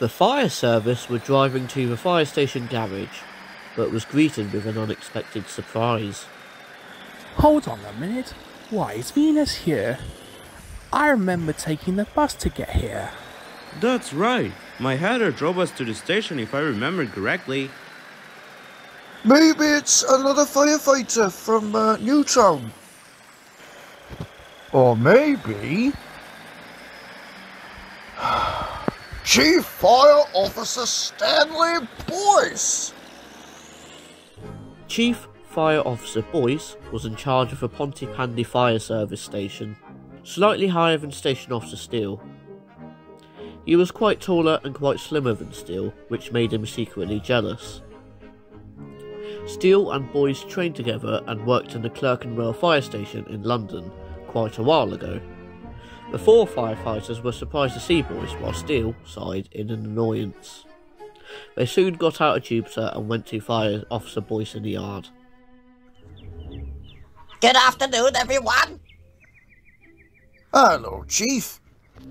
The fire service were driving to the fire station garage, but was greeted with an unexpected surprise. Hold on a minute. Why is Venus here? I remember taking the bus to get here. That's right. My header drove us to the station if I remember correctly. Maybe it's another firefighter from uh, Newtown. Or maybe... Chief Fire Officer Stanley Boyce! Chief Fire Officer Boyce was in charge of the Pontypandy Fire Service Station, slightly higher than Station Officer Steele. He was quite taller and quite slimmer than Steele, which made him secretly jealous. Steele and Boyce trained together and worked in the Clerkenwell Fire Station in London quite a while ago. The four firefighters were surprised to see Boyce while Steele sighed in an annoyance. They soon got out of Jupiter and went to Fire Officer Boyce in the yard. Good afternoon, everyone. Hello, Chief.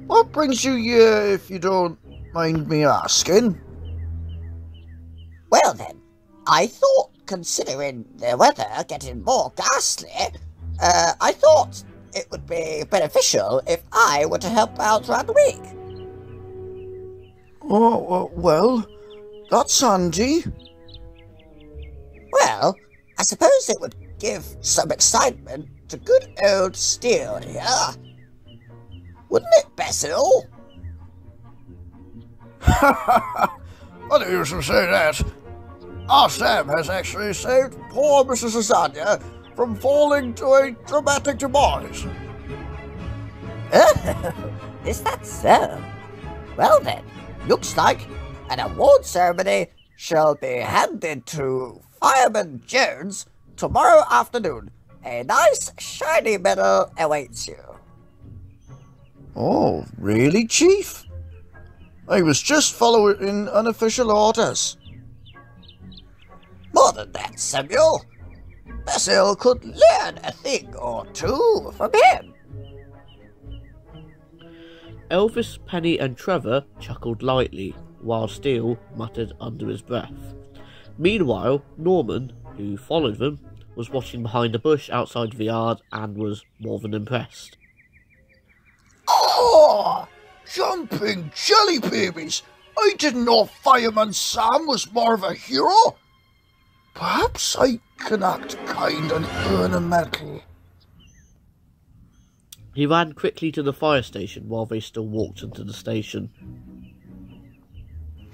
What brings you here, if you don't mind me asking? Well then, I thought, considering the weather getting more ghastly, uh, I thought it would be beneficial if I were to help out throughout the week. Oh, uh, well, that's handy. Well, I suppose it would give some excitement to good old Steele here. Wouldn't it, Basil? You should say that. Our Sam has actually saved poor Mrs. Lasagne from falling to a dramatic demise. Is that so? Well then, looks like an award ceremony shall be handed to Fireman Jones tomorrow afternoon. A nice shiny medal awaits you. Oh, really, Chief? I was just following unofficial orders. More than that, Samuel. Basil could learn a thing or two from him. Elvis, Penny, and Trevor chuckled lightly, while Steele muttered under his breath. Meanwhile, Norman, who followed them, was watching behind a bush outside the yard and was more than impressed. Oh, jumping jelly babies! I didn't know Fireman Sam was more of a hero. Perhaps I can act kind and earn a medal. He ran quickly to the fire station while they still walked into the station.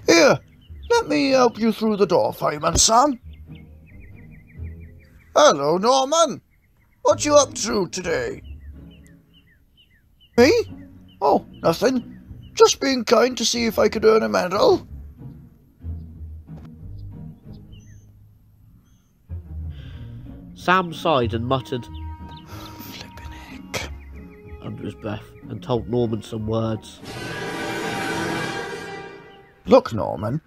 Here, let me help you through the door, Fireman Sam. Hello, Norman. What you up to today? Me? Oh, nothing. Just being kind to see if I could earn a medal. Sam sighed and muttered Flippin' heck. under his breath and told Norman some words. Look, Norman.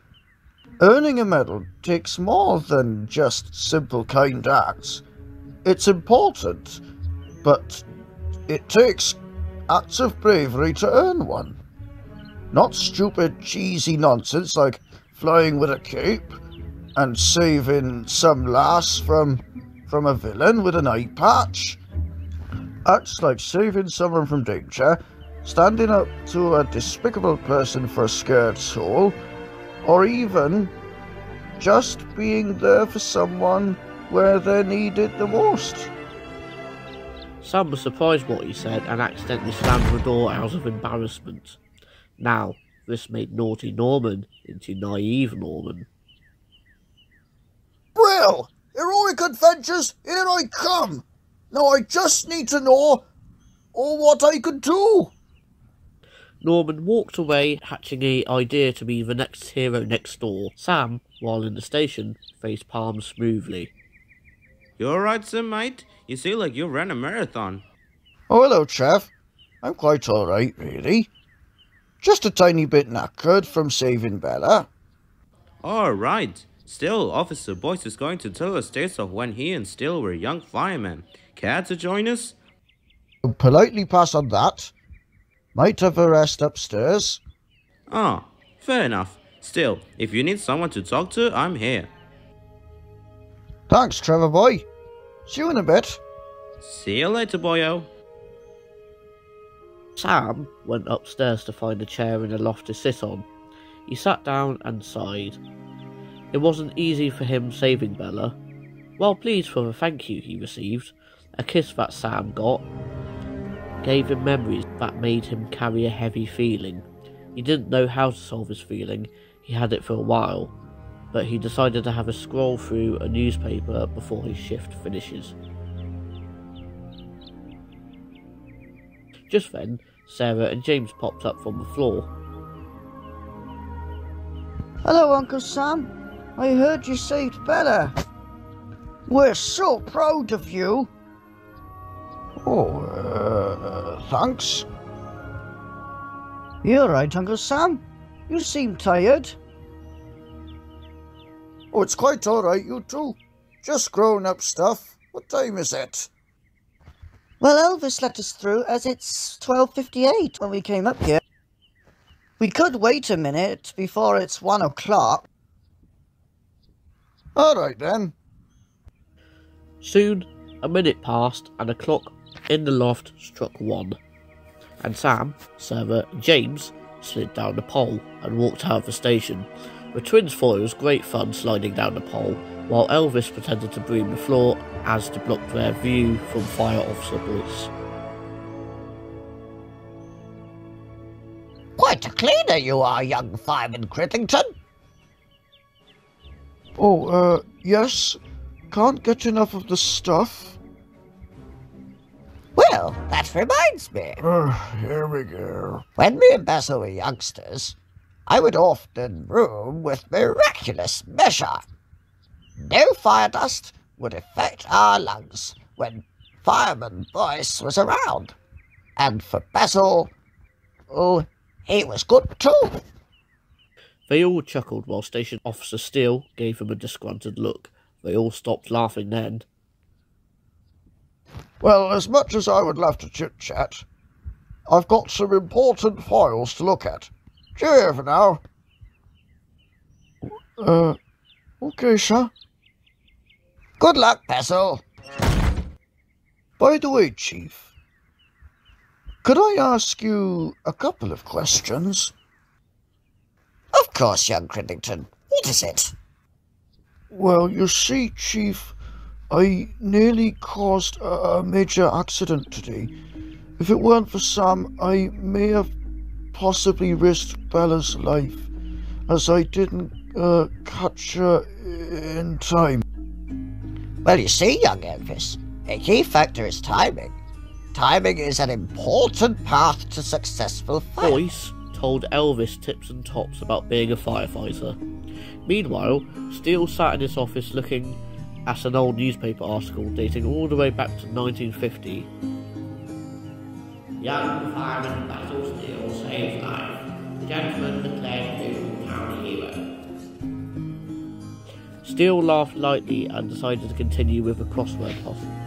Earning a medal takes more than just simple kind acts. It's important, but it takes acts of bravery to earn one. Not stupid, cheesy nonsense like flying with a cape and saving some lass from from a villain with an eye patch. Acts like saving someone from danger, standing up to a despicable person for a scared soul, or even just being there for someone where they're needed the most. Sam was surprised what he said and accidentally slammed the door out of embarrassment. Now, this made naughty Norman into naive Norman. Well, heroic adventures, here I come. Now I just need to know oh, what I could do. Norman walked away, hatching a idea to be the next hero next door. Sam, while in the station, faced Palm smoothly. You're alright, Sim, mate? You seem like you ran a marathon. Oh, hello, Trev. I'm quite all right, really. Just a tiny bit knackered from saving Bella. Alright. Still, Officer Boyce is going to tell us days of when he and Steele were young firemen. Care to join us? Politely pass on that. Might have a rest upstairs. Ah, Fair enough. Still, if you need someone to talk to, I'm here. Thanks, Trevor boy. See you in a bit. See you later, boyo. Sam went upstairs to find a chair in the loft to sit on. He sat down and sighed. It wasn't easy for him saving Bella. While pleased for the thank you he received, a kiss that Sam got gave him memories that made him carry a heavy feeling. He didn't know how to solve his feeling, he had it for a while, but he decided to have a scroll through a newspaper before his shift finishes. Just then, Sarah and James popped up from the floor. Hello, Uncle Sam. I heard you saved Bella. We're so proud of you. Oh, uh, thanks. You're right, Uncle Sam? You seem tired. Oh, it's quite alright, you two. Just grown up stuff. What time is it? Well, Elvis let us through as it's 12.58 when we came up here. We could wait a minute before it's one o'clock. Alright then. Soon, a minute passed and a clock in the loft struck one. And Sam, Sarah, and James slid down the pole and walked out of the station. The twins thought it was great fun sliding down the pole, while Elvis pretended to broom the floor as to block their view from Fire Officer Boyce. Quite a cleaner you are, young Fireman Cridlington. Oh, uh, yes. Can't get enough of the stuff. Well, that reminds me. Uh, here we go. When me and Basil were youngsters, I would often room with miraculous measure. No fire dust would affect our lungs when Fireman Boyce was around. And for Basil, oh, he was good too. They all chuckled while Station Officer Steele gave him a disgruntled look. They all stopped laughing then. Well, as much as I would love to chit chat, I've got some important files to look at. Cheer for now. Uh, okay, sir. Good luck, Basil. By the way, Chief, could I ask you a couple of questions? Of course, young Cridlington. What is it? Well, you see, Chief, I nearly caused a, a major accident today. If it weren't for Sam, I may have possibly risked Bella's life, as I didn't uh, catch her in time. Well, you see, young Elvis, a key factor is timing. Timing is an important path to successful fire. Boyce told Elvis tips and tops about being a firefighter. Meanwhile, Steele sat in his office looking at an old newspaper article dating all the way back to 1950. Young fireman Basil Steele saved life. Gentleman declared Newtown County hero. Steele laughed lightly and decided to continue with the crossword puzzle.